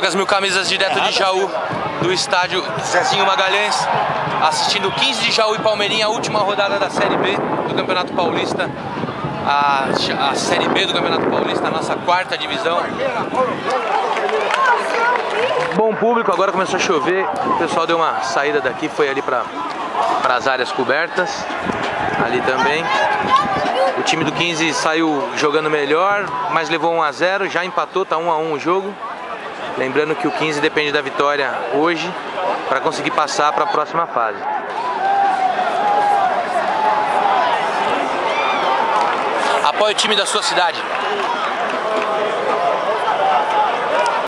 200 mil camisas direto de Jaú, do estádio Zezinho Magalhães, assistindo 15 de Jaú e Palmeirinha, a última rodada da Série B do Campeonato Paulista. A, a Série B do Campeonato Paulista, a nossa quarta divisão. Bom público, agora começou a chover, o pessoal deu uma saída daqui, foi ali para as áreas cobertas, ali também. O time do 15 saiu jogando melhor, mas levou 1 a 0, já empatou, tá 1 a 1 o jogo. Lembrando que o 15 depende da vitória hoje para conseguir passar para a próxima fase. Apoie o time da sua cidade.